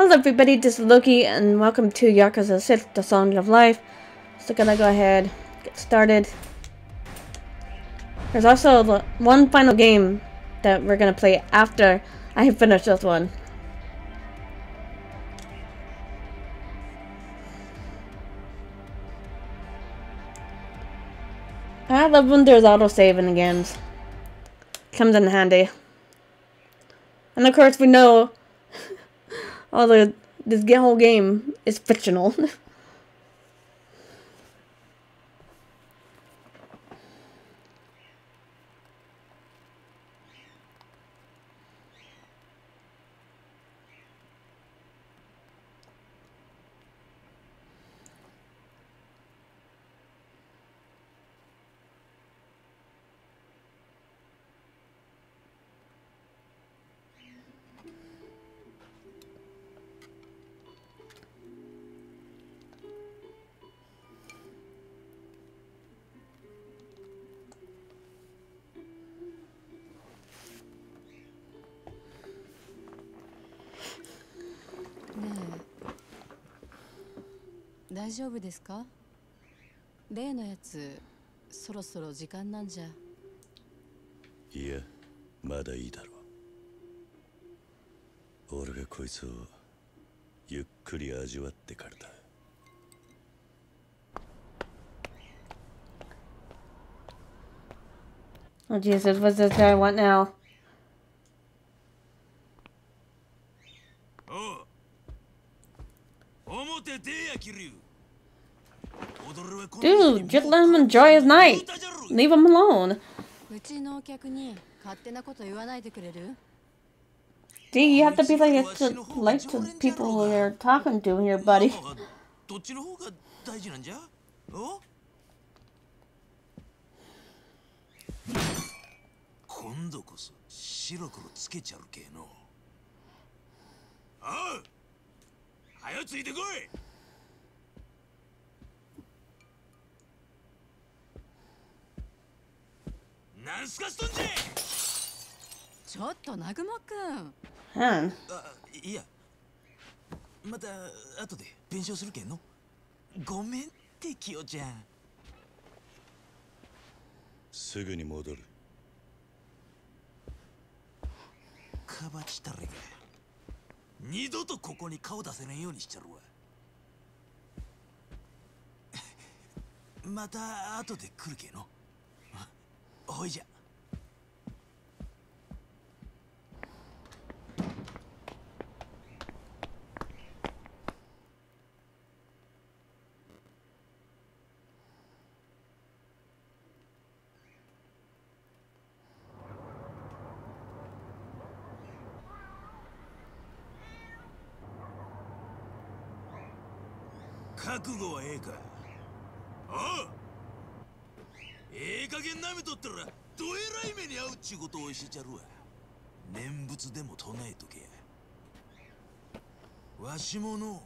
Hello everybody, this is Loki and welcome to Yakuza 6, The Song of Life. So gonna go ahead, get started. There's also one final game that we're gonna play after I finish this one. I love when there's autosave in the games. Comes in handy. And of course we know the this whole game is fictional. 大丈夫ですか？例のやつそろそろ時間なんじゃ。いやまだいいだろう。俺がこいつをゆっくり味わってからだ。Oh Jesus, what's this guy want now? let him enjoy his night. Leave him alone. D, you have to be like to, like to people you're talking to here, buddy. なんすかしとんじゃちょっと南雲くん。Hmm. あいや。また後で弁償するけんの。ごめんってキヨちゃん。すぐに戻る。かばちたれが。二度とここに顔出せないようにしちゃるわ。また後で来るけのほいじゃ覚悟はええかああええ加減なめとったらどえらい目に遭うっちゅうことを教えちゃるわ。念仏でも唱えとけわしもの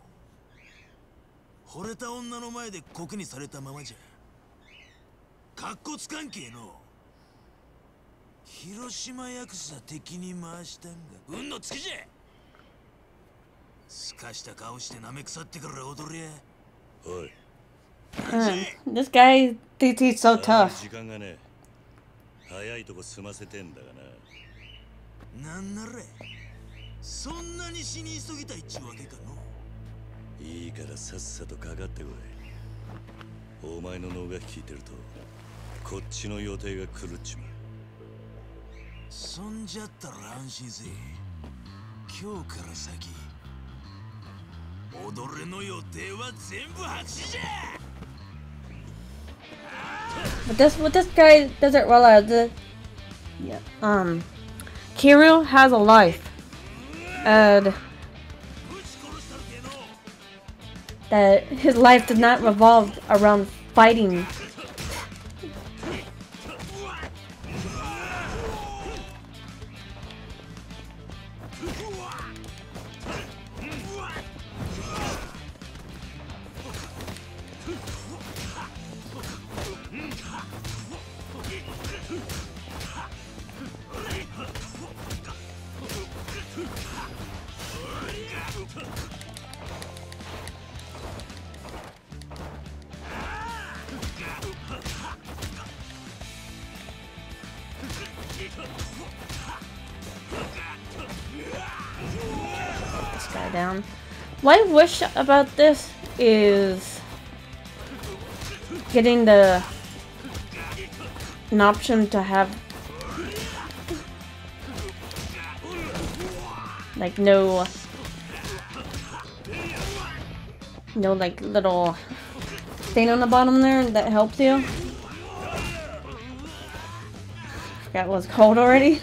惚れた女の前で酷にされたままじゃ。かっこつかんけえの。広島ヤクザ敵に回したんが。運のつきじゃ。すかした顔してなめ腐ってから踊りゃおい。Hmm. This guy thinks he's so あ tough. 時間がね早いとこ済ませてんだがな。なんならそんなに死に急ぎたいっちゅうわけかの。いいからさっさとかかってこい。お前の脳が聞いてるとこっちの予定が狂っちまう。そんじゃったら安心せえ。今日から先踊れの予定は全部白紙じゃ But this what this guy doesn't realize that yeah, um Kiru has a life. And that his life does not revolve around fighting wish about this is getting the an option to have like no no like little thing on the bottom there that helps you. Forgot what it's called already.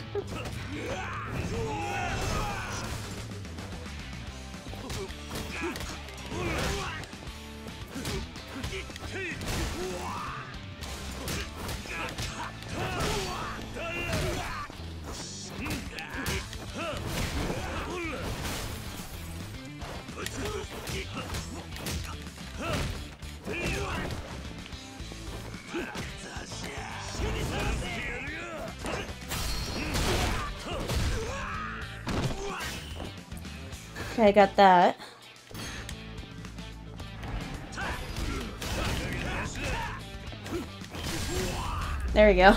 Okay, I got that. There we go.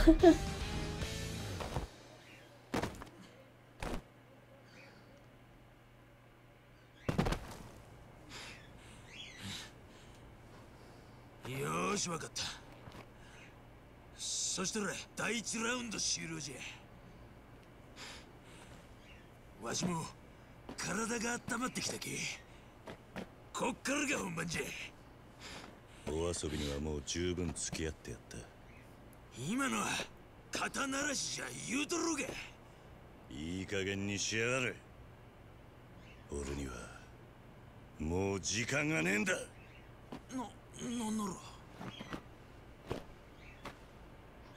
よーしわかったそしたら第一ラウンド終了じゃわしも体が温まってきたけこっからが本番じゃ。お遊びにはもう十分付き合ってやった。今のは肩慣らしじゃ言うとろうが。いい加減にしやがれ。俺にはもう時間がねえんだ。な、なんな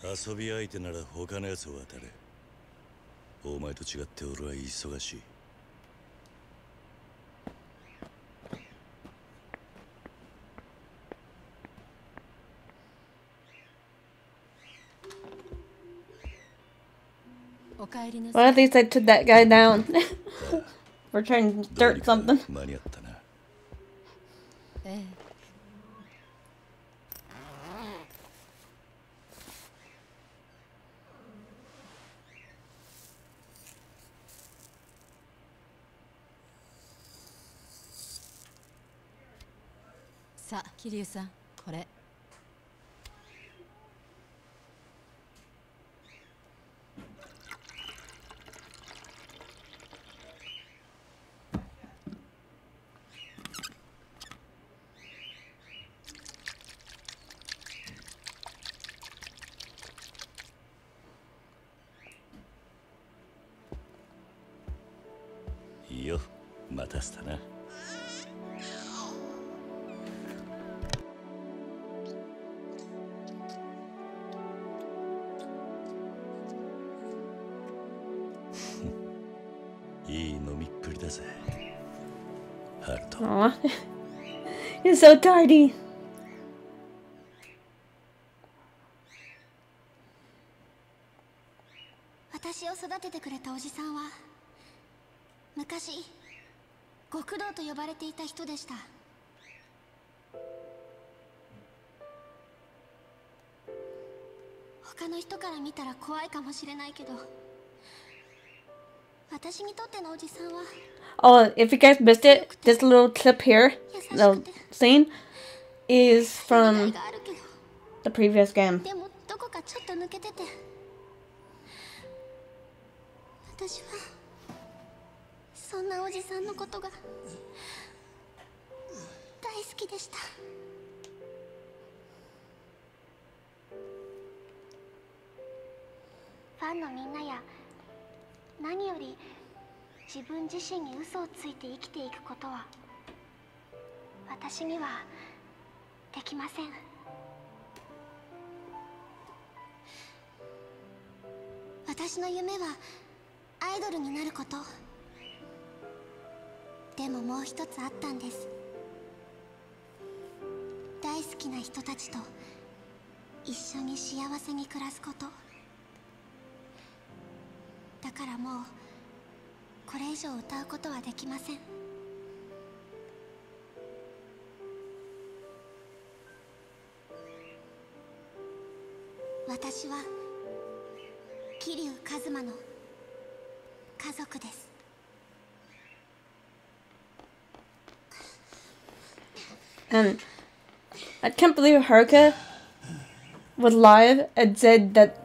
ら遊び相手なら他のやつを当たれ。お前と違って俺は忙しい Well, at least I took that guy down. We're trying to dirt something. Sa, Kiryu-san, これ。So tardy. 私を育ててくれたおじさんは昔極道と呼ばれていた人でした他の人から見たら怖いかもしれないけど私にとってのおじさんは Oh, if you guys missed it, this little clip here, the scene, is from the previous game. でもどこかちょっと抜けてて私はそんなおじさんのことが大好きでしたファンのみんなや何より自分自身に嘘をついて生きていくことは私にはできません。私の夢はアイドルになること。でももう一つあったんです。大好きな人たちと一緒に幸せに暮らすこと。だからもうこれ以上歌うことはできません。And I can't believe Haruka was live and said that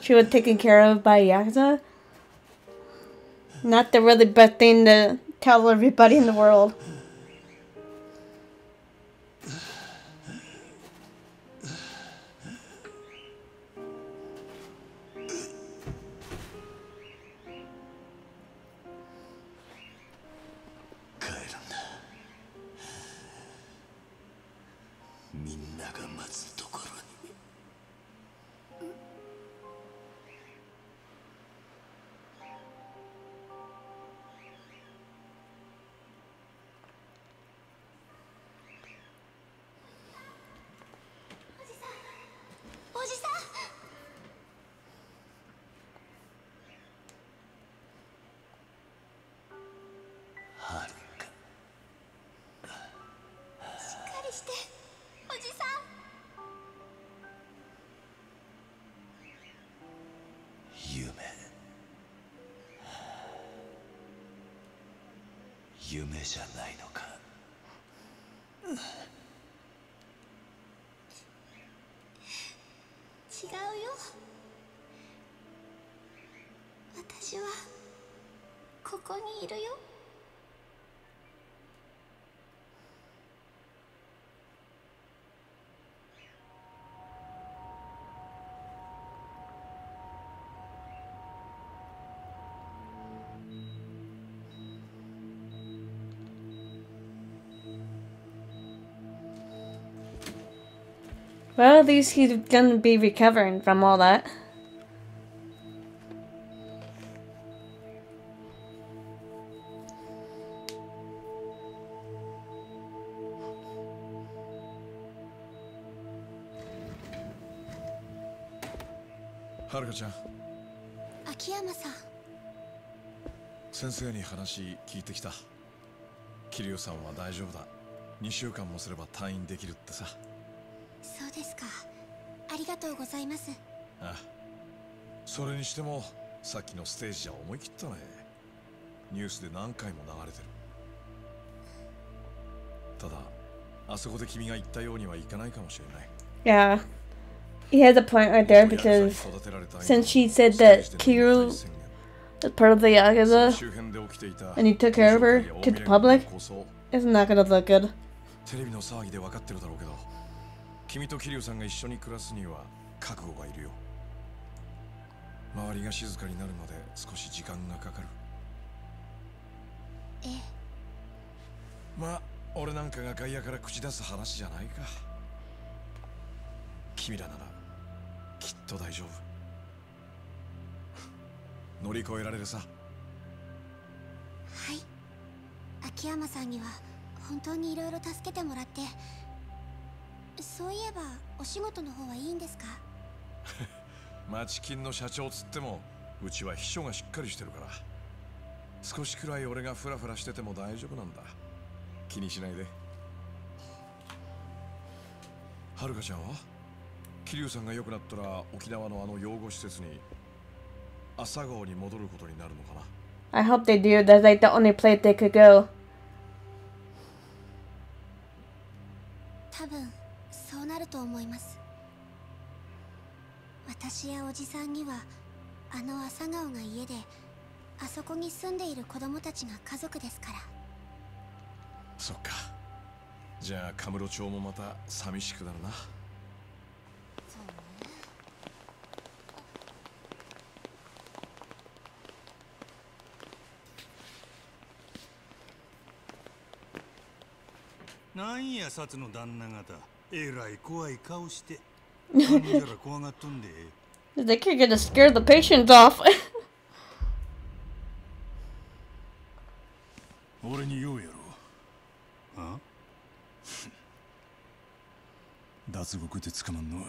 she was taken care of by Yakuza. Not the really best thing to tell everybody in the world. 夢じゃないのか。違うよ。私はここにいるよ Well, at least he's gonna be recovering from all that. Haruka ちゃん秋山さん先生に話聞いてきた桐生さんは大丈夫だ2週間もすれば退院できるってさかありがとうございますああそれにしてもさっきのステージじゃ思い切ったねニュースで何回も流れてるただあそこで君が言ったようにはいかないかもしれない Yeah. He has a point right there because since she said that Kiru is part of the Yakuza and he took care of her to the public, it's not gonna look good. テレビの騒ぎで分かってるだろうけど君と桐生さんが一緒に暮らすには覚悟がいるよ。周りが静かになるまで少し時間がかかる。ええ。まあ俺なんかが外野から口出す話じゃないか。君らならきっと大丈夫。乗り越えられるさ。はい。秋山さんには本当にいろいろ助けてもらってそういえばお仕事の方はいいんですか？町金の社長つってもうちは秘書がしっかりしてるから。少しくらい俺がフラフラしてても大丈夫なんだ。気にしないで。はるかちゃんは？桐生さんが良くなったら沖縄のあの養護施設に朝顔に戻ることになるのかな？I hope they do. That's like the only place they could go. と思います。私やおじさんにはあの朝顔が家であそこに住んでいる子供たちが家族ですから。そっか。じゃあカムロ町もまた寂しくなるな。なんや札の旦那方えらい怖い顔してなんじゃら怖がっとんで。They could get to scare the patients off. 俺に言うやろ。あ？脱獄で捕まんのは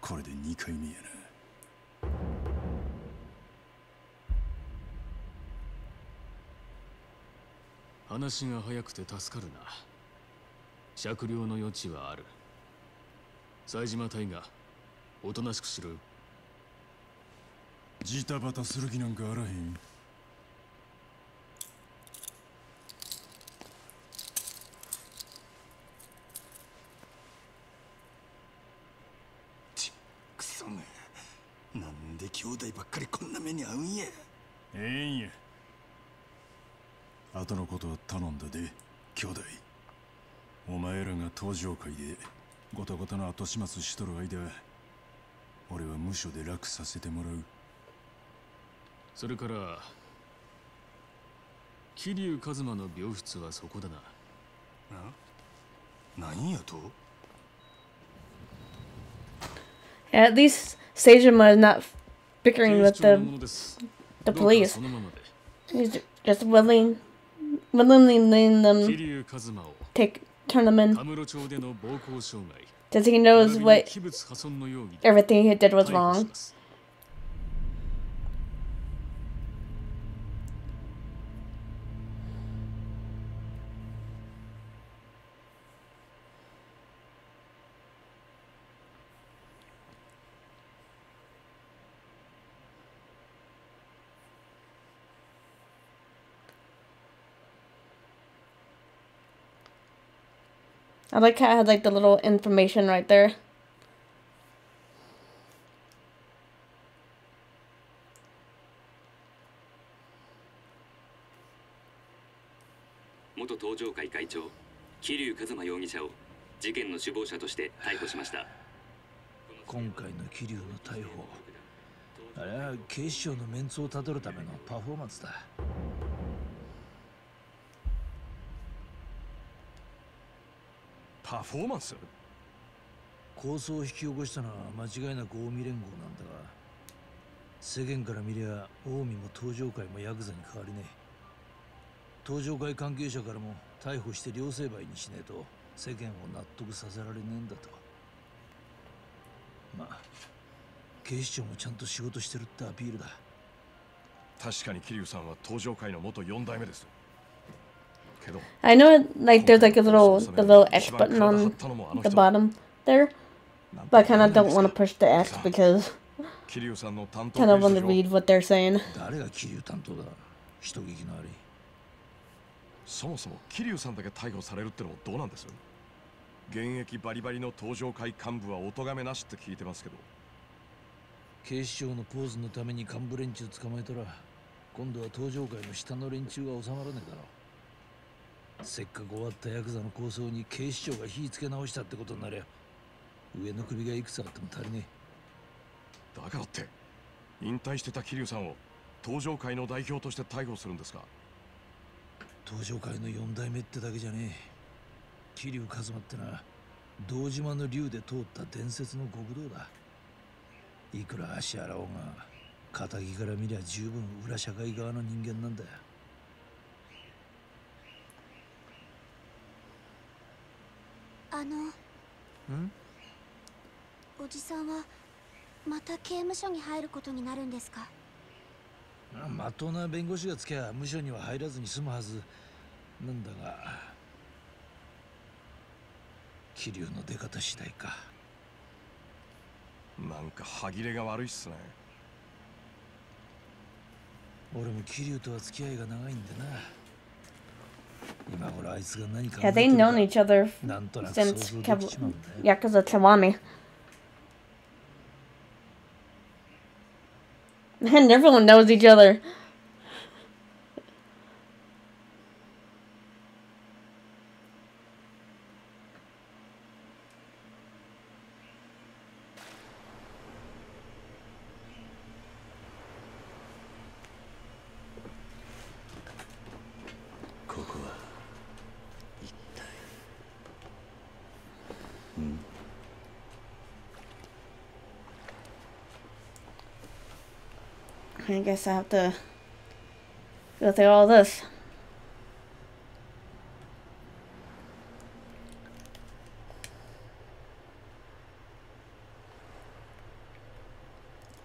これで2回目やな。話が早くて助かるな酌量の余地はある。冴島大がおとなしくしろジタバタする気なんかあらへん。クソがなんで兄弟ばっかりこんな目に遭うんや。ええんや。後のことは頼んだで兄弟。お前らが登場会でごたごたの後始末しとる間俺は無所で楽させてもらうそれから桐生一馬の病室はそこだな何やと At least Seijima is not bickering 警 with the the police. He's just willing, willingly letting them take tournament. Does he knows what everything he did was wrong? I like how it had like the little information right there. 元東上会会長桐生一馬容疑者を事件の首謀者として逮捕しました今回の桐生の逮捕あれは警視庁のメンツをたどるためのパフォーマンスだパフォーマンス。抗争を引き起こしたのは間違いなく近江連合なんだが世間から見りゃ近江も東上会もヤクザに変わりねえ。東上会関係者からも逮捕して両成敗にしねえと世間を納得させられねえんだと。まあ警視庁もちゃんと仕事してるってアピールだ。確かに桐生さんは登場会の元4代目です I know it, like there's like a little the little X button on the bottom there, but I kind of don't want to push the X because 桐生さんの担当 kind of want to 警視 read what they're saying. 誰が桐生担当だ人聞きの悪いそもそも桐生さんだけ逮捕されるってのもどうなんです現役バリバリの登場会幹部はお咎めなしって聞いてますけど警視庁のポーズのために幹部連中捕まえたら今度は登場会の下の連中が収まらねえだろ せっかく終わったヤクザの構想に警視庁が火つけ直したってことになりゃ上の首がいくつあっても足りねだからって引退してた桐生さんを登場会の代表として逮捕するんですか？え登場会の4代目ってだけじゃねえ。桐生一馬ってのは堂島の竜で通った伝説の極道だ。いくら足洗おうが仇から見りゃ十分裏社会側の人間なんだよあのおじさんはまた刑務所に入ることになるんですか？まっとうな弁護士がつきゃ無所には入らずに済むはずなんだが桐生の出方次第か。なんか歯切れが悪いっすね。俺も桐生とは付き合いが長いんでな Yeah, they've known each other since Kev Yakuza Kiwami. And everyone knows each other. guess I have to go through all this.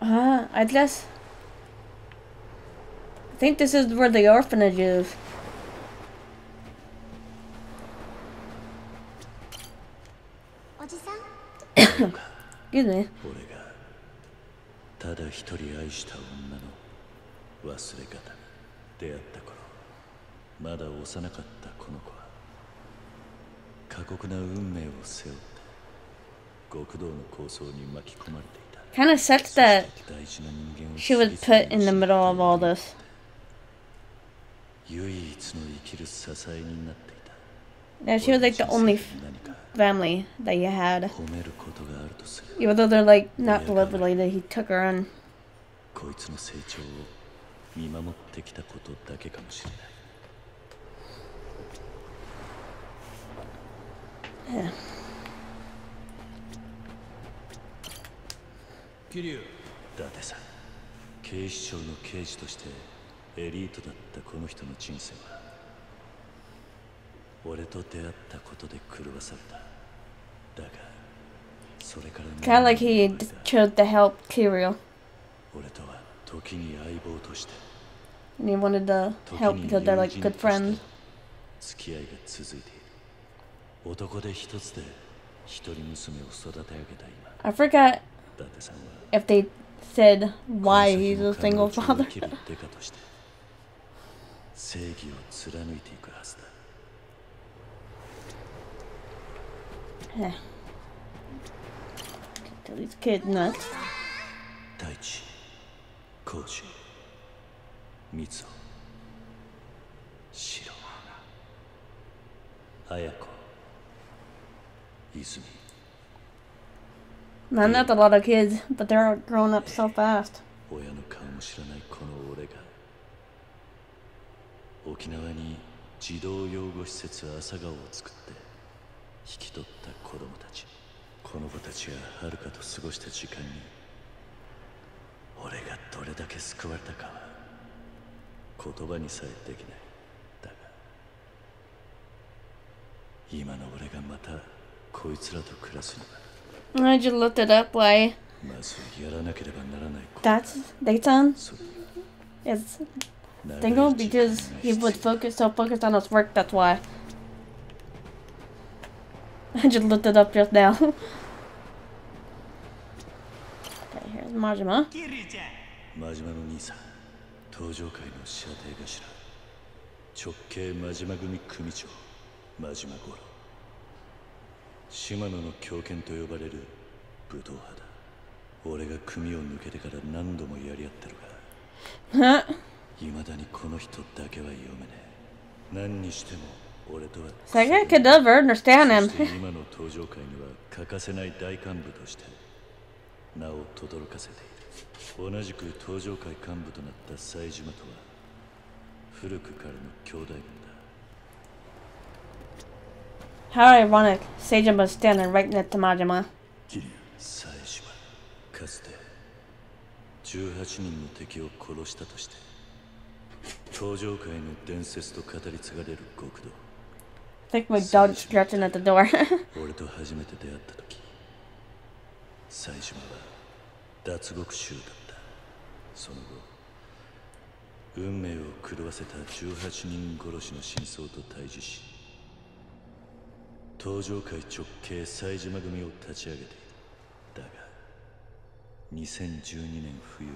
Uh, I guess. I think this is where the orphanage is. おじさん Excuse me. 俺がただ一人愛した女の 忘れ方出会った頃まだ幼かったこの子は過酷な運命を背負って極道の構想に巻き込まれていた Kind of sucks that 大事な人間を she was put in the middle of all this. 唯一の生きる支えになっていた Yeah, she was like the only f- 何か family that you had. 褒めることがあるとする Even though they're like not blood related, he took her in. こいつの成長を 見守ってきたことだけかもしれない Yeah. 桐生伊達さん警視庁の刑事としてエリートだったこの人の人生は俺と出会ったことで狂わされただがそれから Kind of like he 何年 d- もの間 chose to help Kirill. 俺とは And he wanted to 時 help に because they're 友 like 人 good として friends. 付き合いが続いている男で一つで一人娘を育て上げた今 I forgot 伊達さんは if they said この why 先 he's も a single 彼女を father. 生きるデカとして正義を貫いていくはずだ Yeah. Tell these kids nuts. 大地 浩二三尾白綾子泉 Man, that's a lot of kids, but they're growing up so fast. 親の顔も知らないこの俺が沖縄に児童養護施設朝顔を作って引き取った子供たちこの子たちがはるかと過ごした時間に俺がどれだけ救われたかは言葉にさえできないだが今の俺がまたこいつらと暮らすには I just looked it up why まずやらなければならないこと that's Dayton is 長い single 時間 because が he 必 was 要 focused so focused on his work, that's why. I just looked it up just now. Okay, here's Majima. 真島の兄さん登場界の射程頭直系真島組組長真島五郎島野の狂犬と呼ばれる武闘派だ俺が組を抜けてから何度もやり合ってるが Huh? 未だにこの人だけは読めねえ何にしても俺とは So I could never understand him. 今の登場界には欠かせない大幹部として名を轟かせている同じく登場界幹部となった冴島とは古くからの兄弟分だ How ironic. Seijima's standing right next to Majima. 冴島かつて18人の敵を殺したとして登場界の伝説と語り継がれる極道 I think my dog's stretching at the door. 俺と初めて出会った時冴島は脱獄囚だった。その後運命を狂わせた18人殺しの真相と対峙し登場界直系冴島組を立ち上げているだが2012年冬に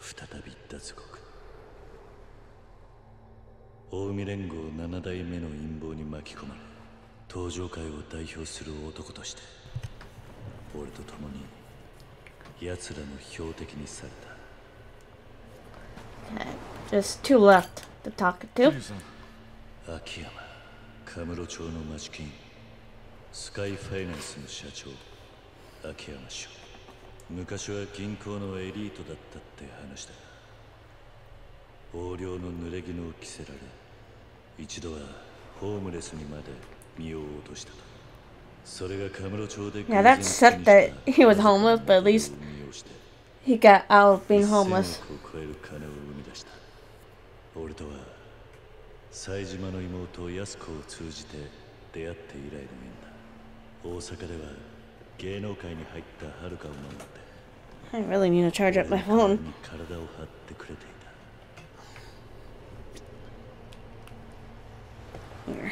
再び脱獄。近江連合7代目の陰謀に巻き込まれ登場界を代表する男として俺と共に奴らの標的にされた。Just two left to talk to. 秋山カムロ町の町金。スカイファイナンスの社長。秋山翔。昔は銀行のエリートだったって話だ。横領の濡れ衣を着せられ一度はホームレスにまで身を落としたと それがカムロ町で Yeah, that sucked that he was homeless, but at least he got out of being homeless. 1000億を超える金を生み出した俺とは冴島の妹安子を通じて出会って以来の縁だ大阪では芸能界に入った遥かを守って I really need to charge up my 俺 phone. に体を張ってくれていた Here.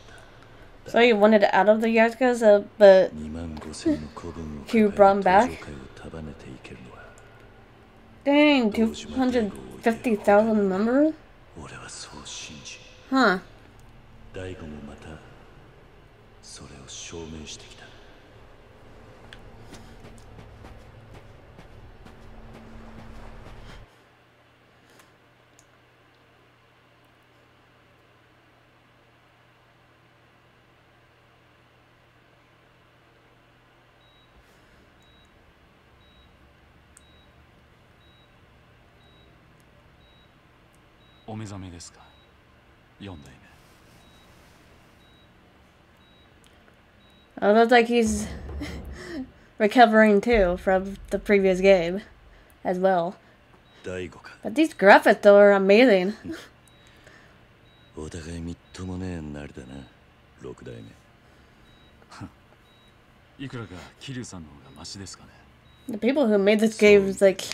So you wanted out of the Yakuza, uh, but he brought back? Dang, 250,000 members? Huh. お目覚めですか四代 It looks like he's recovering too from the previous game as well. 大悟か But these graphics though are amazing. お互いみっともねえなりだな六代目目いくらか桐生さんの方がマシですかね The people who made this game is like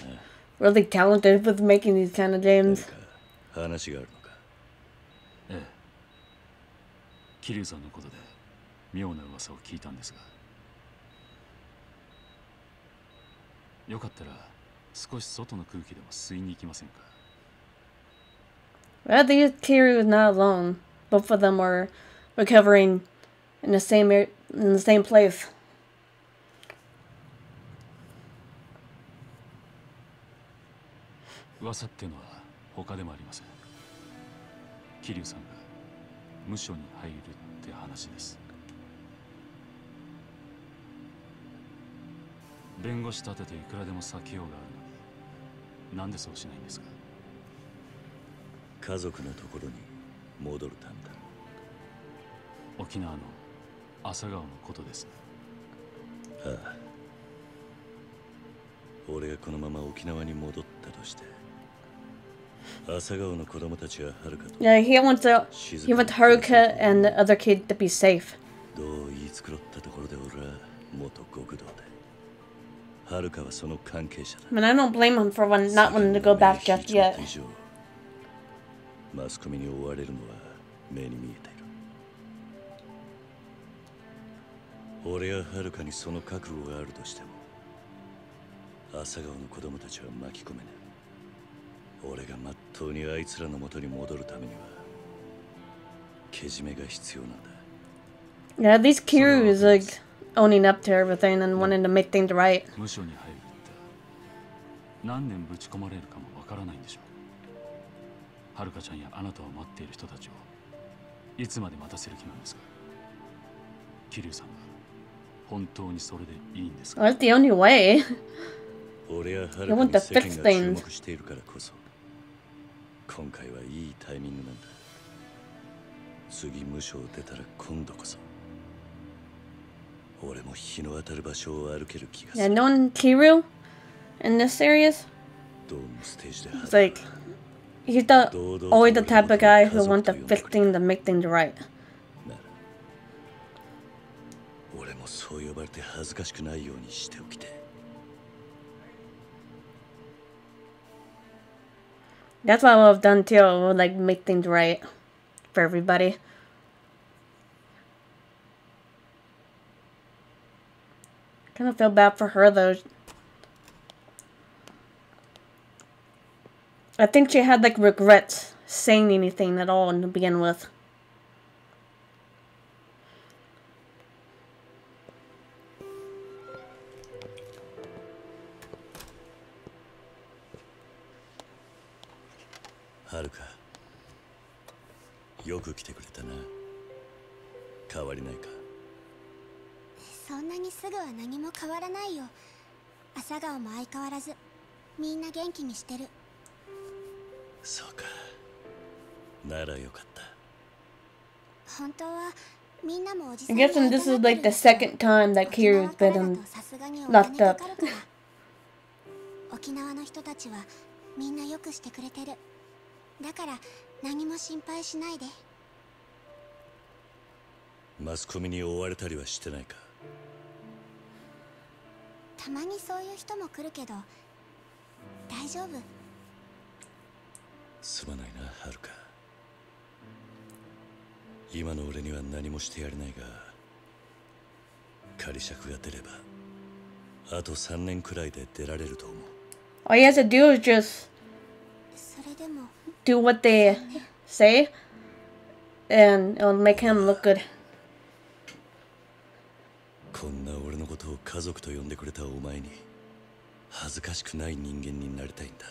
really talented with making these kind of 何 games. か話があるのかええ桐生さんのことで妙な噂を聞いたんですがよかったら少し外の空気でも吸いに行きませんか Well, these Kiryu is not alone. Both of them are recovering in the same in the same place. 噂ってのは他でもありません。桐生さんが無所に入るって話です。弁護士立てていくらでも避けようがあるのになんでそうしないんですか？家族のところに戻るたんだ。沖縄の朝顔のことですああ。俺がこのまま沖縄に戻ったとして Yeah, he wants to, he wants Haruka and the other kid to be safe. どう言い繕ったところで俺は元極道ではるかはその関係者だ I mean, I don't blame him for one, not wanting to go back just ちょっ yet. と以上マスコミに追われるのは目に見えている俺やはるかにその覚悟があるとしても朝顔の子供たちは巻き込めない俺がまっと うにあいつらの元に戻るためにはけじめが必要なんだ Yeah, Kiryu is like owning up to everything and wanting to make things right. 無所に入るって何年ぶち込まれるかもわからないんでしょうはるかちゃんやあなたを待っている人たちをいつまで待たせる気なんですか桐生さんが本当にそれでいいんですか that's the only way. 俺やは You るかに世間が注.目しているからこそ今回はいいタイミングなんだ次無償出たら今度こそ俺も日の当たる場所を歩ける気がす Yeah, る knowing Kiryu in this series, ドームステージで it's like he's the always the type of guy who wants to fix things and make things right. 俺もそう呼ばれて恥ずかしくないようにしておきて That's what I would have done too. I would like make things right for everybody. Kind of feel bad for her though. I think she had like regrets saying anything at all to begin with. よ。朝顔も相変わらず。みんな元気にしてる。そうか。ならよかった。本当はみんなもおじさ I'm んに guessing this is like た the second time that 沖縄 Kiryu's から been locked up. 沖縄の人たちはみんなよくしてくれてる。だから何も心配しないで。マスコミに追われたりはしてないかたまにそういう人も来るけど大丈夫？すまないなはるか今の俺には何もしてやれないが仮釈が出ればあと3年くらいで出られると思う。All he has to do is just それでも。do what they say, and it'll make him look good. こんな俺のことを家族と呼んでくれたお前に恥ずかしくない人間になりたいんだ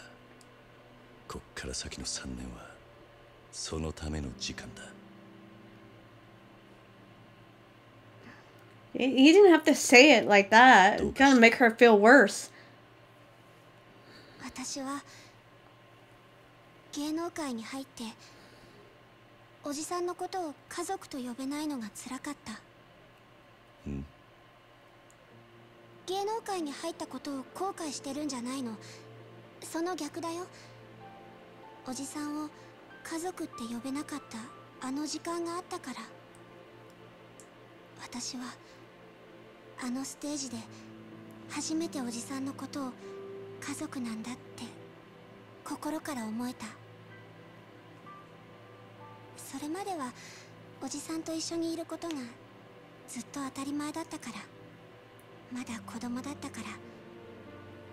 こっから先の3年はそのための時間だ He he didn't have to say it like that. It's gonna make her feel worse. 私は芸能界に入っておじさんのことを家族と呼べないのが辛かったうん芸能界に入ったことを後悔してるんじゃないの？その逆だよ。おじさんを家族って呼べなかったあの時間があったから。私はあのステージで初めておじさんのことを家族なんだって心から思えた。それまではおじさんと一緒にいることがずっと当たり前だったから。まだ子供だったから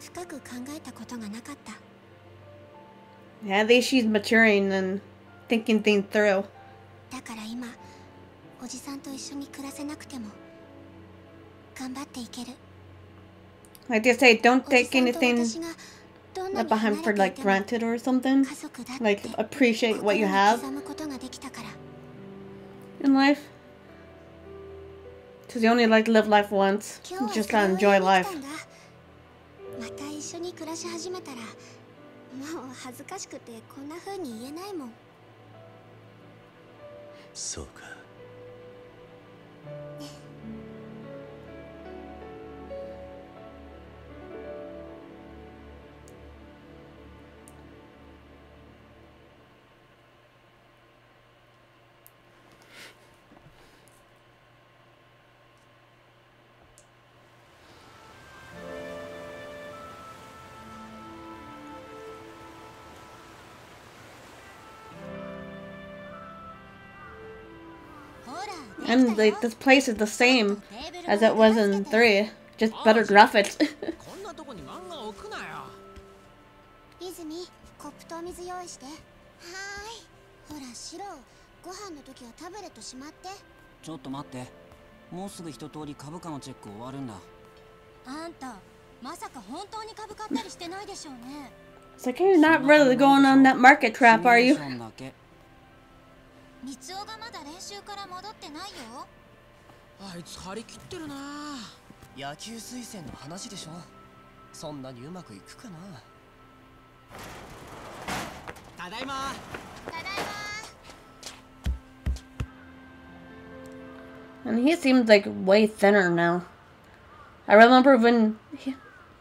深く考えたことがなかった Yeah, at least she's maturing and thinking things through. だから今おじさんと一緒に暮らせなくても頑張っていける Like they say, don't おじ take さんと anything 私がどんな left に behind 離 for れてい like ても granted or something. 家族だって Like appreciate what you 心に have 刻むことができたから in life. Cause you only like live life once. just は gotta enjoy life. また一緒に暮らし始めたらもう恥ずかしくてこんな風に言えないもんそうか And the, this place is the same as it was in 3, just better graphics. it's like you're not really going on that market trap, are you? 三つがまだ練習から戻ってないよあいつ張り切ってるな野球推薦の話でしょそんなにうまくいくかなただいまただいま And he seems like way thinner now. I remember when he,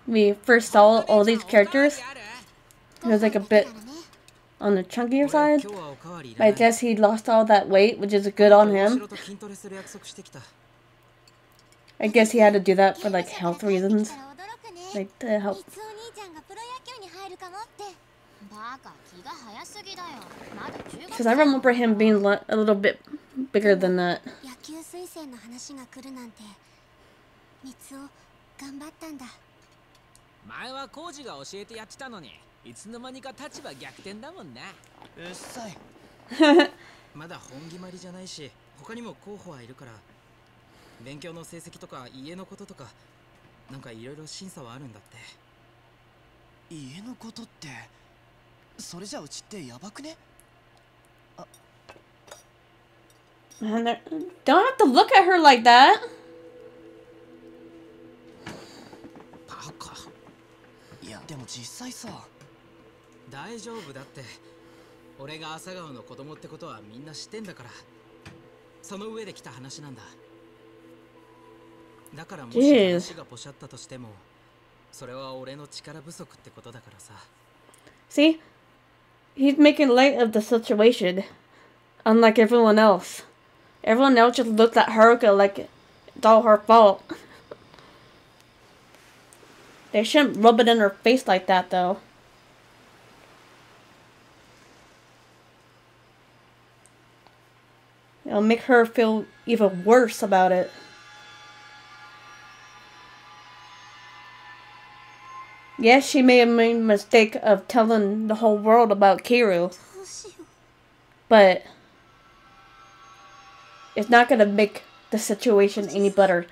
we first saw all these characters, he was like a bit on the chunkier side. I guess he lost all that weight, which is good on him. I guess he had to do that for like health reasons. Like to help. Because I remember him being a little bit bigger than that. いつの間にか立場逆転だもんな。うっさい。まだ本決まりじゃないし他にも候補はいるから。勉強の成績とか家のこととかなんかいろいろ審査はあるんだって。家のことってそれじゃうちってやばくね？they're- don't have to look at her like that. バカ。いやでも実際さ大丈夫だって俺が朝顔の子供ってことはみんな知ってんだからその上で来た話なんだだからもし Jeez. 話がポシャったとしてもそれは俺の力不足ってことだからさ See? He's making light of the situation, unlike everyone else. Everyone else just looks at Haruka like it's all her fault. They shouldn't rub it in her face like that, though. It'll make her feel even worse about it. Yes, she may have made a mistake of telling the whole world about Kiru. But it's not gonna make the situation any better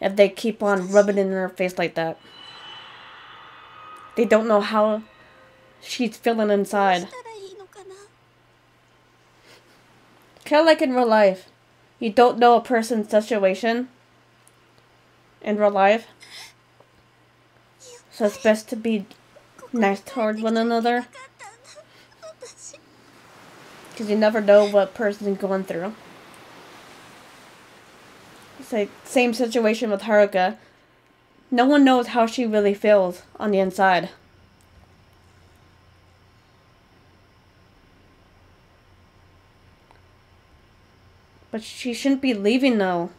if they keep on rubbing it in her face like that. They don't know how she's feeling inside. Kind of like in real life. You don't know a person's situation in real life. So it's best to be nice toward one another. Because you never know what person's going through. It's like same situation with Haruka. No one knows how she really feels on the inside. But she shouldn't be leaving though.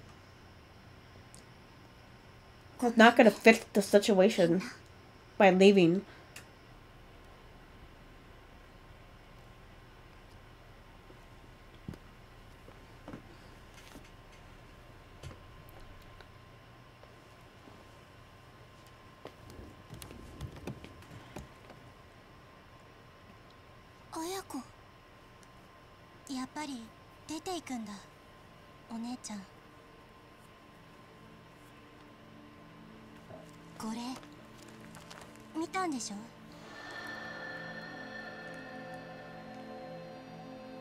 That's not gonna fix the situation by leaving. Ayako やっぱり出ていくんだ お姉ちゃん。これ見たんでしょ？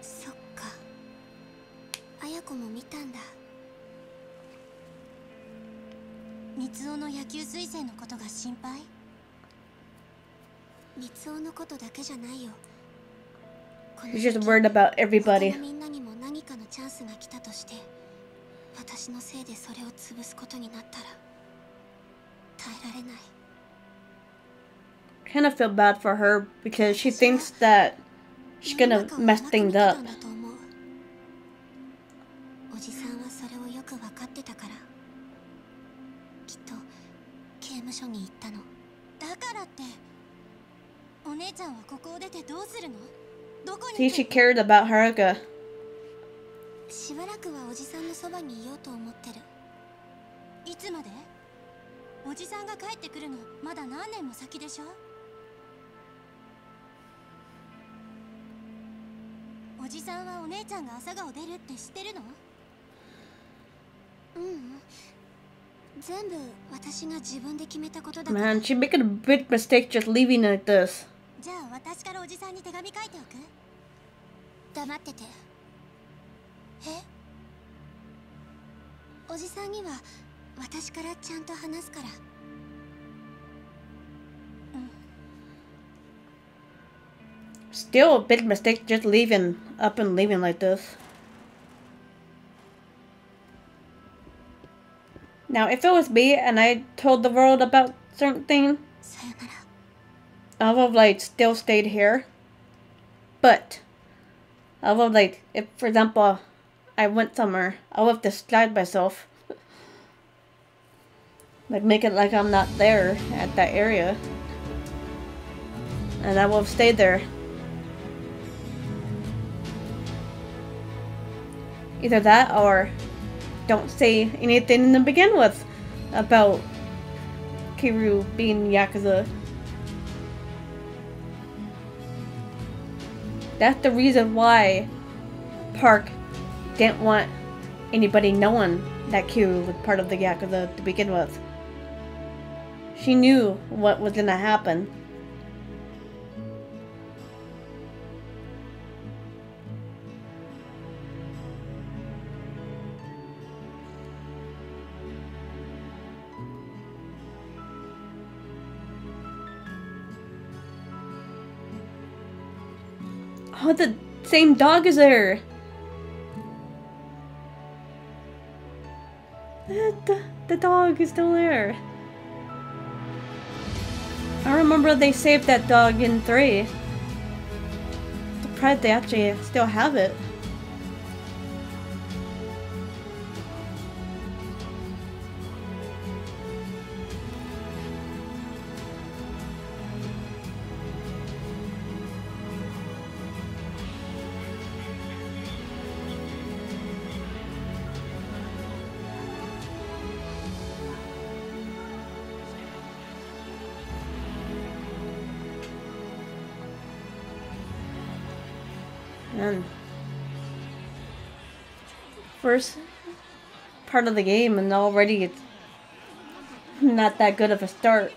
そっか。綾子も見たんだ。三尾の野球推薦のことが心配？三尾のことだけじゃないよ。She's just worried about 他 everybody. として私のせいでそれを潰すことになったら耐えられない kind of feel bad for her because she thinks that she's gonna mess things up. だと思うおじさんはそれをよく分かってたからきっと刑務所に行ったのだからってお姉ちゃんはここを出てどうするのどこ See, に she cared about Haruka. しばらくはおじさんのそばにいようと思ってる。いつまで？おじさんが帰ってくるのまだ何年も先でしょ？おじさんはお姉ちゃんが朝顔出るって知ってるの？ううん。全部私が自分で決めたことだ Man, she's making a big mistake just leaving like this. じゃあ私からおじさんに手紙書いておく。黙っててえおじさんには私からちゃんと話すから Still a big mistake just leaving, up and leaving like this. Now, if it was me and I told the world about certain thing, I would have like still stayed here. But I would like if for example I went somewhere, I would have disguised myself. like make it like I'm not there at that area. And I will have stayed there. Either that or don't say anything to begin with about Kiru being Yakuza. That's the reason why Park didn't want anybody knowing that Kiru was part of the Yakuza to begin with. She knew what was gonna happen. Oh, the same dog is there. Dog is still there. I remember they saved that dog in 3. Surprised they actually still have it. First part of the game and already it's not that good of a start.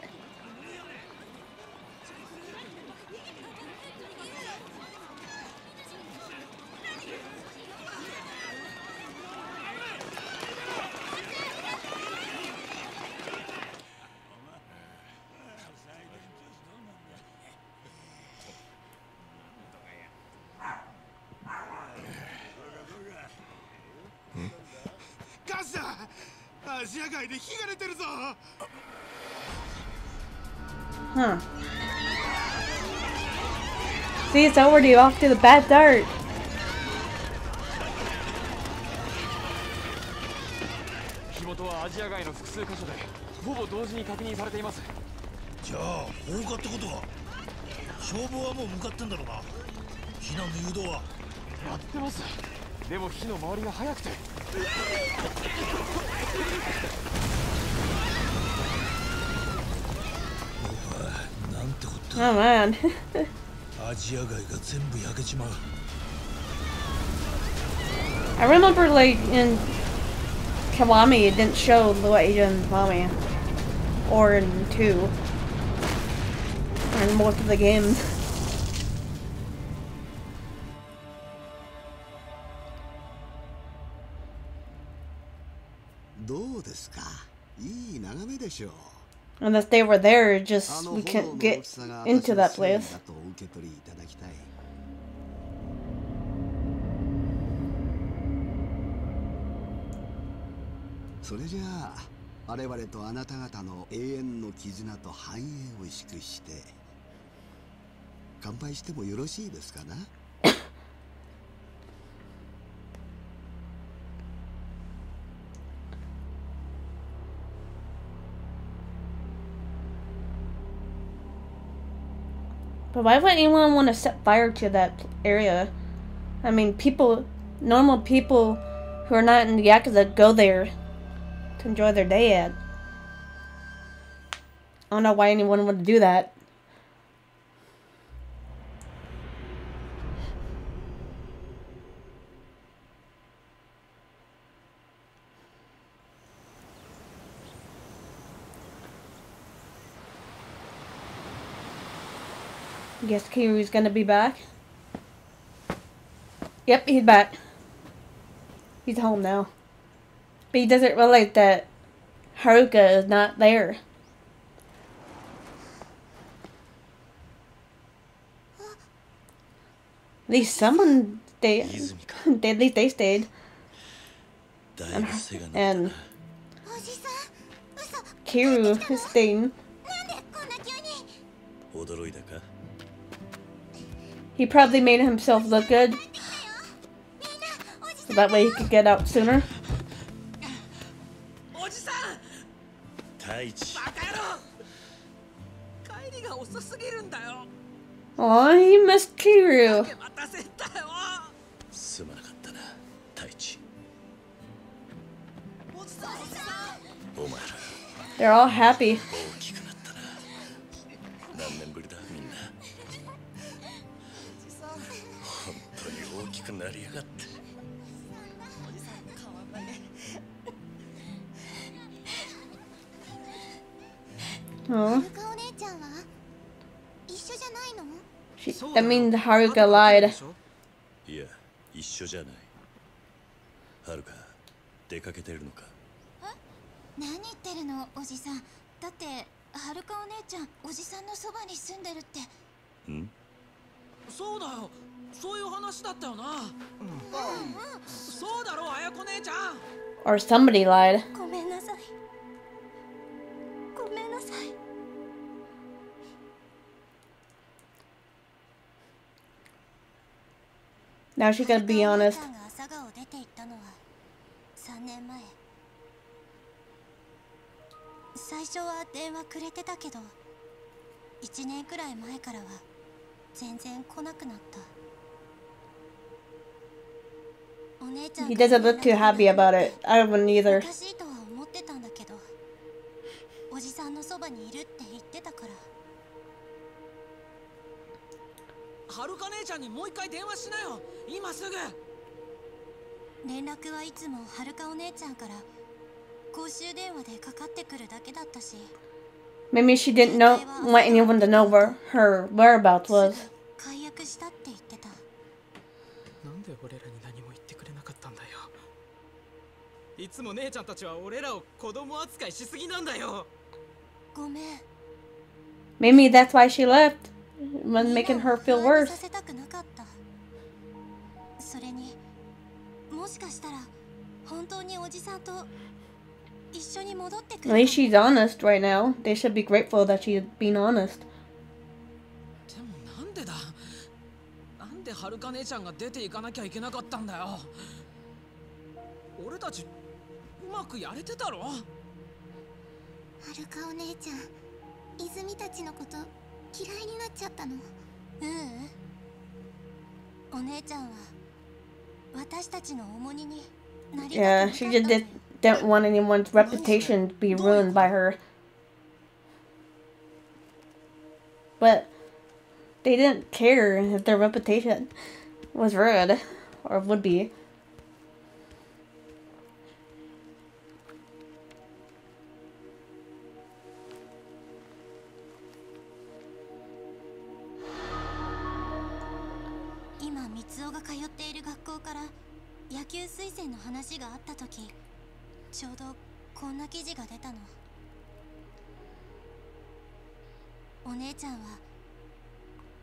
Huh. See, it's already off to the bad start. 火元はアジア街の複数箇所でほぼ同時に確認されています。じゃあ放火ってことは消防はもう向かってんだろうな。避難の誘導は。やってます。でも火の回りが早くて Oh man. アジア街が全部焼けちまう I remember like in Kiwami it didn't show the Asian Kiwami. Or in 2. Or in most of the games. Unless they were there, just we can't get into that place. それじゃあ我々とあなた方の永遠の絆と繁栄を祝して乾杯してもよろしいですかな？But why would anyone want to set fire to that area? I mean, people, normal people who are not in the Yakuza go there to enjoy their day at. I don't know why anyone would do that. Guess Kiryu's gonna be back. Yep, he's back. He's home now. But he doesn't realize that Haruka is not there. At least someone stayed. At least they stayed. And, and Kiru is staying. 驚いたか he probably made himself look good. So that way he could get out sooner. Aw, he missed Kiryu. They're all happy. Means Haruka lied. いや一緒じゃない。はるか出かけてるのか？何言ってるのおじさん。だってはるかお姉ちゃんおじさんのそばに住んでるって。ん？そうだよ。そういう話だったよな。うん、そうだろ綾子姉ちゃん。Or somebody lied. ごめんなさい。ごめんなさい お姉ちゃん He doesn't look too happy about it. I wouldn't お either. かしいとは思ってたんだけどおじさんのそばにいるって はるか姉ちゃんにもう一回電話しなよ。今すぐ。連絡はいつもはるかお姉ちゃんから公衆電話でかかってくるだけだったし。Maybe she didn't know want anyone to know where her whereabouts was. 解約したって言ってた。なんで俺らに何も言ってくれなかったんだよ。いつも姉ちゃんたちは俺らを子供扱いしすぎなんだよ。ごめん。Maybe that's why she left. Was making her feel 把握 worse. させたくなかったそれにもしかしたら本当におじさんと一緒に戻ってく At る least she's honest right now. They should be grateful that she's being honest. でもなんでだなんではるか姉ちゃんが出ていかなきゃいけなかったんだよ俺たちうまくやれてたろはるかお姉ちゃん泉たちのこと 嫌いになっちゃったのううんお姉ちゃんは私たちの重荷になりたくな Yeah, か she っ just たの did, didn't want anyone's reputation to be ruined by her. But they didn't care if their reputation was ruined or would be. お姉ちゃんは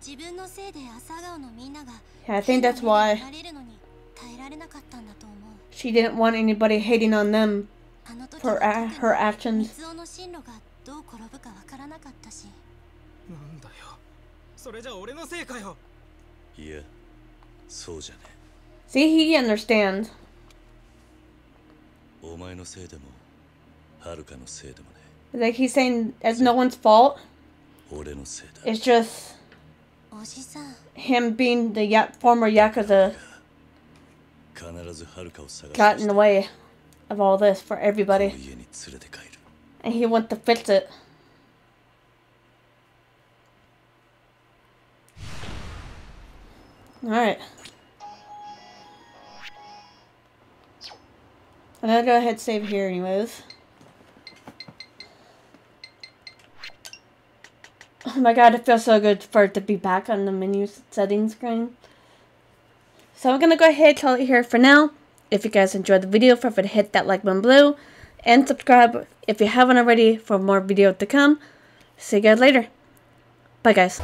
自分のせいで朝顔のみんなが Yeah, I think that's why 見られるのに耐えられなかったんだと思う she didn't want anybody hating on them あの時 for は a- her actions. 三尾の進路がどう転ぶかわからなかったしなんだよそれじゃ俺のせいかよいやそうじゃね See, he understands. お前のせいでもはるかのせいでもね Like he's saying, it's no one's fault. It's just him being the former Yakuza got in the way of all this for everybody. And he went to fix it. Alright. I'm gonna go ahead and save here anyways. Oh my god, it feels so good for it to be back on the menu settings screen. So I'm gonna go ahead and call it here for now. If you guys enjoyed the video, feel free to hit that like button below and subscribe if you haven't already for more video to come. See you guys later. Bye guys.